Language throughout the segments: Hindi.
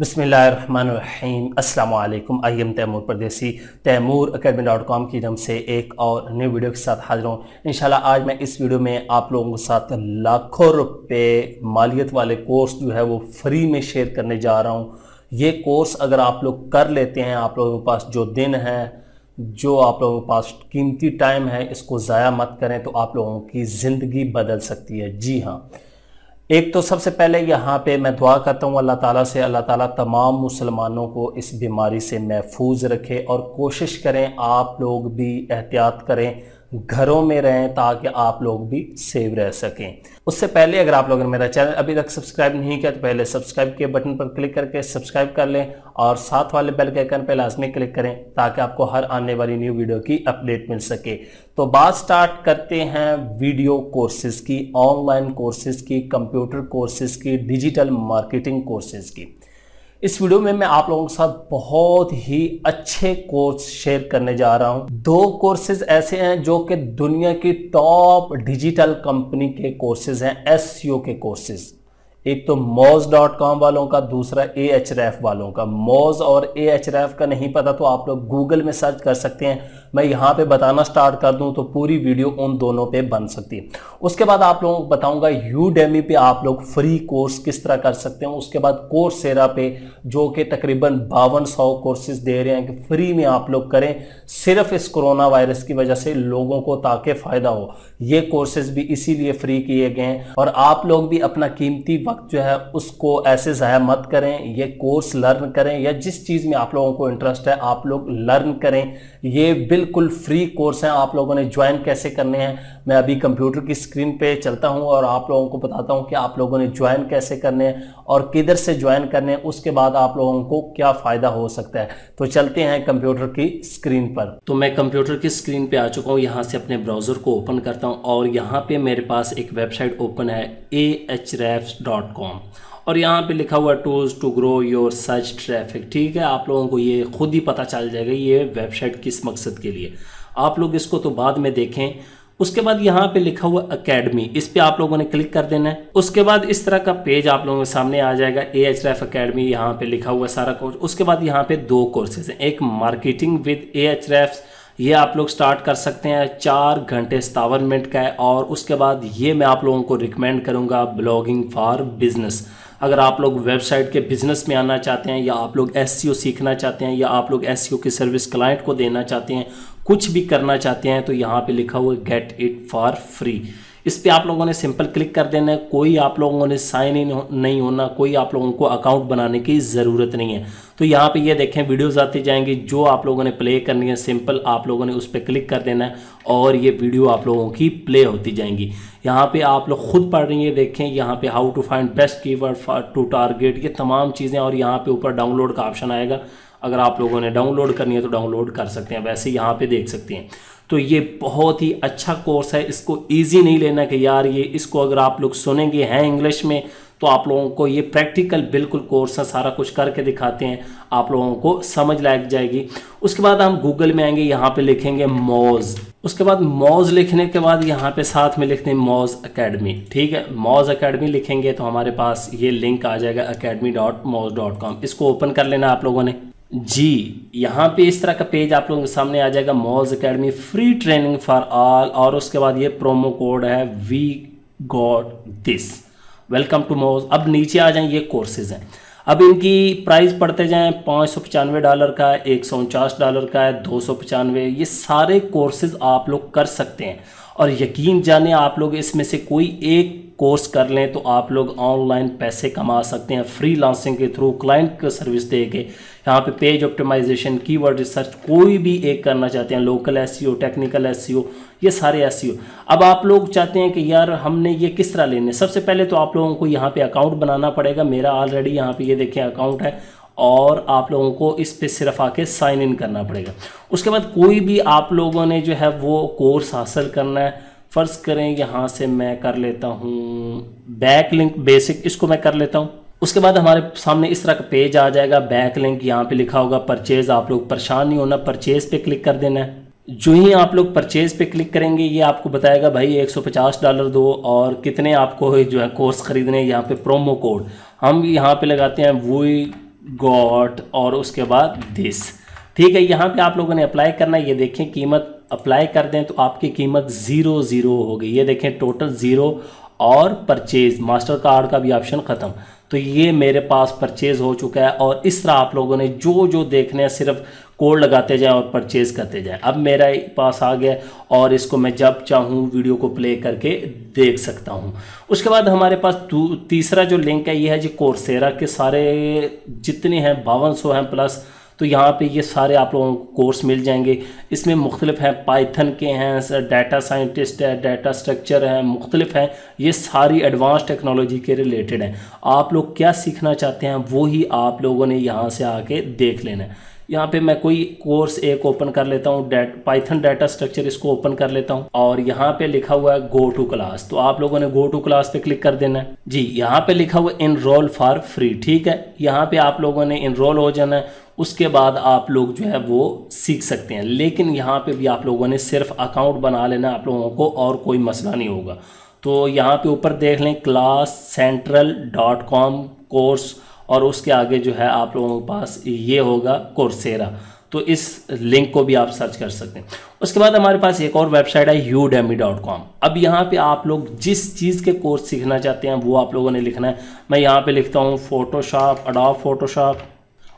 अस्सलाम वालेकुम I am Taimur Pardesi, Taimur academy dot com की जम से एक और नई वीडियो के साथ हाजिर हूँ। इंशाल्लाह आज मैं इस वीडियो में आप लोगों के साथ लाखों रुपये मालियत वाले कोर्स जो है वो फ्री में शेयर करने जा रहा हूँ। ये कोर्स अगर आप लोग कर लेते हैं, आप लोगों के पास जो दिन है, जो आप लोगों के पास कीमती टाइम है, इसको ज़ाया मत करें तो आप लोगों की ज़िंदगी बदल सकती है। जी हाँ। एक तो सबसे पहले यहाँ पे मैं दुआ करता हूँ अल्लाह ताला से, अल्लाह ताला तमाम मुसलमानों को इस बीमारी से महफूज रखे और कोशिश करें आप लोग भी एहतियात करें। घरों में रहें ताकि आप लोग भी सेव रह सकें। उससे पहले अगर आप लोगों ने मेरा चैनल अभी तक सब्सक्राइब नहीं किया तो पहले सब्सक्राइब के बटन पर क्लिक करके सब्सक्राइब कर लें और साथ वाले बेल के आइकन पर लाजमी क्लिक करें ताकि आपको हर आने वाली न्यू वीडियो की अपडेट मिल सके। तो बात स्टार्ट करते हैं वीडियो कोर्सेज की, ऑनलाइन कोर्सेज की, कंप्यूटर कोर्सेज की, डिजिटल मार्केटिंग कोर्सेज की। इस वीडियो में मैं आप लोगों के साथ बहुत ही अच्छे कोर्स शेयर करने जा रहा हूँ। दो कोर्सेज ऐसे हैं जो कि दुनिया की टॉप डिजिटल कंपनी के कोर्सेज हैं एस के कोर्सेज एक तो मोज डॉट कॉम वालों का, दूसरा ए एच रैफ वालों का। मोज और ए एच रैफ का नहीं पता तो आप लोग गूगल में सर्च कर सकते हैं। मैं यहाँ पे बताना स्टार्ट कर दूँ तो पूरी वीडियो उन दोनों पे बन सकती है। उसके बाद आप लोगों को बताऊँगा यू डेमी पे आप लोग फ्री कोर्स किस तरह कर सकते हैं। उसके बाद कोर्स सेरा पे, जो कि तकरीबन बावन सौ कोर्सेज दे रहे हैं कि फ्री में आप लोग करें, सिर्फ़ इस कोरोना वायरस की वजह से लोगों को ताकि फ़ायदा हो। ये कोर्सेज भी इसीलिए फ्री किए गए हैं और आप लोग भी अपना कीमती वक्त जो है उसको ऐसे ज़ाया मत करें, ये कोर्स लर्न करें या जिस चीज़ में आप लोगों को इंटरेस्ट है आप लोग लर्न करें। ये बिल्कुल फ्री कोर्स हैं, आप लोगों ने ज्वाइन कैसे करने हैं, मैं अभी कंप्यूटर की स्क्रीन पे चलता हूँ और आप लोगों को बताता हूँ कि आप लोगों ने ज्वाइन कैसे करने हैं और किधर से ज्वाइन करने हैं, उसके बाद आप लोगों को क्या फ़ायदा हो सकता है। तो चलते हैं कंप्यूटर की स्क्रीन पर। तो मैं कंप्यूटर की स्क्रीन पर आ चुका हूँ, यहाँ से अपने ब्राउज़र को ओपन करता हूँ और यहाँ पर मेरे पास एक वेबसाइट ओपन है ए एच डॉट कॉम और यहाँ पे लिखा हुआ tools to grow your search traffic ठीक है, आप लोगों को ये खुद ही पता चल जाएगा ये वेबसाइट किस मकसद के लिए। आप लोग इसको तो बाद में देखें। उसके बाद यहाँ पे लिखा हुआ अकेडमी इस पे आप लोगों ने क्लिक कर देना है। उसके बाद इस तरह का पेज आप लोगों के सामने आ जाएगा ए एच रैफ अकेडमी यहाँ पे लिखा हुआ सारा कोर्स उसके बाद यहाँ पे दो कोर्सेज हैं। एक मार्केटिंग विद ए एच रैफ ये आप लोग स्टार्ट कर सकते हैं चार घंटे सतावन मिनट का है और उसके बाद ये मैं आप लोगों को रिकमेंड करूँगा ब्लॉगिंग फॉर बिज़नेस अगर आप लोग वेबसाइट के बिज़नेस में आना चाहते हैं या आप लोग एस सीखना चाहते हैं या आप लोग एस की सर्विस क्लाइंट को देना चाहते हैं, कुछ भी करना चाहते हैं तो यहाँ पर लिखा हुआ गेट इट फॉर फ्री इस पर आप लोगों ने सिंपल क्लिक कर देना है। कोई आप लोगों ने साइन इन नहीं होना, कोई आप लोगों को अकाउंट बनाने की ज़रूरत नहीं है। तो यहाँ पे ये देखें, वीडियोस आती जाएँगी, जो आप लोगों ने प्ले करनी है, सिंपल आप लोगों ने उस पर क्लिक कर देना है और ये वीडियो आप लोगों की प्ले होती जाएँगी। यहाँ पे आप लोग खुद पढ़ रही हैं, देखें, यहाँ पे how to find best key keyword to target ये तमाम चीज़ें और यहाँ पे ऊपर डाउनलोड का ऑप्शन आएगा। अगर आप लोगों ने डाउनलोड करनी है तो डाउनलोड कर सकते हैं, वैसे यहाँ पे देख सकते हैं। तो ये बहुत ही अच्छा कोर्स है। इसको इजी नहीं लेना कि यार ये इसको अगर आप लोग सुनेंगे, हैं इंग्लिश में तो आप लोगों को ये प्रैक्टिकल बिल्कुल कोर्स है, सारा कुछ करके दिखाते हैं। आप लोगों को समझ लायक जाएगी। उसके बाद हम गूगल में आएँगे, यहाँ पे लिखेंगे मॉज उसके बाद मॉज लिखने के बाद यहाँ पे साथ में लिखते हैं मॉज अकेडमी ठीक है? मॉज अकेडमी लिखेंगे तो हमारे पास ये लिंक आ जाएगा अकेडमी डॉट डॉट कॉम इसको ओपन कर लेना आप लोगों ने। जी, यहाँ पे इस तरह का पेज आप लोगों के सामने आ जाएगा Moz academy free training for all और उसके बाद ये प्रोमो कोड है we got this welcome to Moz अब नीचे आ जाए, ये कोर्सेज हैं। अब इनकी प्राइस पढ़ते जाएँ, पाँच सौ पचानवे डॉलर का है, एक सौ उनचास डॉलर का है, दो सौ पचानवे, ये सारे कोर्सेज आप लोग कर सकते हैं। और यकीन जाने आप लोग इसमें से कोई एक कोर्स कर लें तो आप लोग ऑनलाइन पैसे कमा सकते हैं फ्री लांसिंग के थ्रू क्लाइंट को सर्विस दे के। यहाँ पे पेज ऑप्टिमाइजेशन कीवर्ड रिसर्च कोई भी एक करना चाहते हैं लोकल एस टेक्निकल एस ये सारे एस अब आप लोग चाहते हैं कि यार हमने ये किस तरह लेने सबसे पहले तो आप लोगों को यहाँ पे अकाउंट बनाना पड़ेगा। मेरा ऑलरेडी यहाँ पे ये देखें अकाउंट है। और आप लोगों को इस पे सिर्फ़ आके साइन इन करना पड़ेगा। उसके बाद कोई भी आप लोगों ने जो है वो कोर्स हासिल करना है, फ़र्ज़ करें यहाँ से मैं कर लेता हूँ बैक लिंक बेसिक इसको मैं कर लेता हूँ। उसके बाद हमारे सामने इस तरह का पेज आ जाएगा बैक लिंक यहाँ पे लिखा होगा परचेज आप लोग परेशान नहीं होना परचेज पे क्लिक कर देना है। जो ही आप लोग परचेज पे क्लिक करेंगे, ये आपको बताएगा, भाई 150 डॉलर दो और कितने आपको जो है कोर्स खरीदने यहाँ पे प्रोमो कोड हम यहाँ पे लगाते हैं वो गॉट और उसके बाद दिस ठीक है, यहाँ पे आप लोगों ने अप्लाई करना है। ये देखें, कीमत अप्लाई कर दें तो आपकी कीमत ज़ीरो ज़ीरो हो गई। ये देखें टोटल ज़ीरो और परचेज मास्टर कार्ड का भी ऑप्शन ख़त्म। तो ये मेरे पास परचेज हो चुका है और इस तरह आप लोगों ने जो जो देखने हैं, सिर्फ़ कोड लगाते जाएँ और परचेज करते जाएँ। अब मेरा पास आ गया और इसको मैं जब चाहूँ वीडियो को प्ले करके देख सकता हूँ। उसके बाद हमारे पास तीसरा जो लिंक है, ये है जी कोर्सेरा के सारे जितने हैं, बावन सौ हैं प्लस तो यहाँ पे ये सारे आप लोगों को कोर्स मिल जाएँगे। इसमें मुख्तलिफ़ हैं पाइथन के हैं डाटा साइंटिस्ट है डाटा स्ट्रक्चर है, मुख्तलिफ़ हैं। ये सारी एडवांस टेक्नोलॉजी के रिलेटेड हैं। आप लोग क्या सीखना चाहते हैं, वो ही आप लोगों ने यहाँ से आके देख लेना है। यहाँ पे मैं कोई कोर्स एक ओपन कर लेता हूँ पाइथन डाटा स्ट्रक्चर इसको ओपन कर लेता हूँ और यहाँ पे लिखा हुआ है गो टू क्लास तो आप लोगों ने गो टू क्लास पे क्लिक कर देना है। जी, यहाँ पे लिखा हुआ इनरोल फॉर फ्री ठीक है? यहाँ पे आप लोगों ने इनरोल हो जाना है। उसके बाद आप लोग जो है वो सीख सकते हैं। लेकिन यहाँ पे भी आप लोगों ने सिर्फ़ अकाउंट बना लेना, आप लोगों को और कोई मसला नहीं होगा। तो यहाँ पे ऊपर देख लें class central dot com course और उसके आगे जो है आप लोगों के पास ये होगा कोर्सेरा तो इस लिंक को भी आप सर्च कर सकते हैं। उसके बाद हमारे पास एक और वेबसाइट है यू डेमी डॉट कॉम अब यहाँ पे आप लोग जिस चीज़ के कोर्स सीखना चाहते हैं, वो आप लोगों ने लिखना है। मैं यहाँ पे लिखता हूँ फोटोशॉप अडॉप फोटोशॉप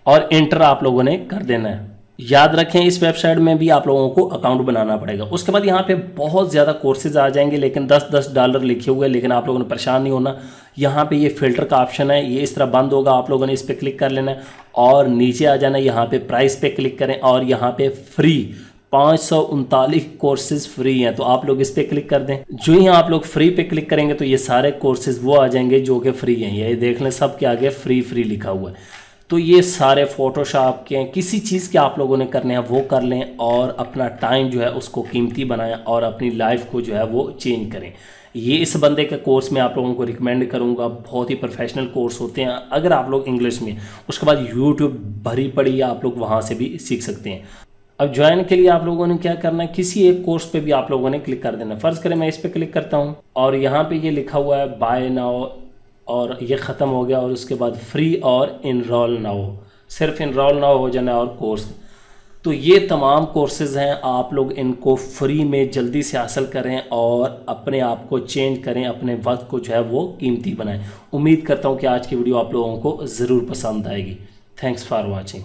और इंटर आप लोगों ने कर देना है। याद रखें, इस वेबसाइट में भी आप लोगों को अकाउंट बनाना पड़ेगा। उसके बाद यहाँ पे बहुत ज़्यादा कोर्सेज आ जाएँगे, लेकिन 10-10 डॉलर लिखे हुए लेकिन आप लोगों ने परेशान नहीं होना। यहाँ पे ये फ़िल्टर का ऑप्शन है, ये इस तरह बंद होगा, आप लोगों ने इस पर क्लिक कर लेना है। और नीचे आ जाना यहाँ पे प्राइस पे क्लिक करें और यहाँ पे फ्री पाँच सौ उनतालीस कोर्सेज फ्री हैं। तो आप लोग इस पर क्लिक कर दें। जो ही आप लोग फ्री पे क्लिक करेंगे तो ये सारे कोर्सेज वो आ जाएँगे जो कि फ्री हैं। ये देख लें, सब के आगे फ्री फ्री लिखा हुआ है। तो ये सारे फ़ोटोशॉप के किसी चीज़ के आप लोगों ने करने हैं, वो कर लें और अपना टाइम जो है उसको कीमती बनाएँ और अपनी लाइफ को जो है वो चेंज करें। ये इस बंदे के कोर्स में आप लोगों को रिकमेंड करूँगा। बहुत ही प्रोफेशनल कोर्स होते हैं। अगर आप लोग इंग्लिश में, उसके बाद यूट्यूब भरी पड़ी या आप लोग वहाँ से भी सीख सकते हैं। अब ज्वाइन के लिए आप लोगों ने क्या करना है? किसी एक कोर्स पे भी आप लोगों ने क्लिक कर देना फ़र्ज़ करें मैं इस पर क्लिक करता हूँ और यहाँ पे ये लिखा हुआ है बाय नाउ और ये ख़त्म हो गया और उसके बाद फ्री और इनरोल ना हो सिर्फ़ इनरोल ना हो जाना और कोर्स तो ये तमाम कोर्सेज़ हैं, आप लोग इनको फ्री में जल्दी से हासिल करें और अपने आप को चेंज करें, अपने वक्त को जो है वो कीमती बनाएँ. उम्मीद करता हूँ कि आज की वीडियो आप लोगों को ज़रूर पसंद आएगी. Thanks for watching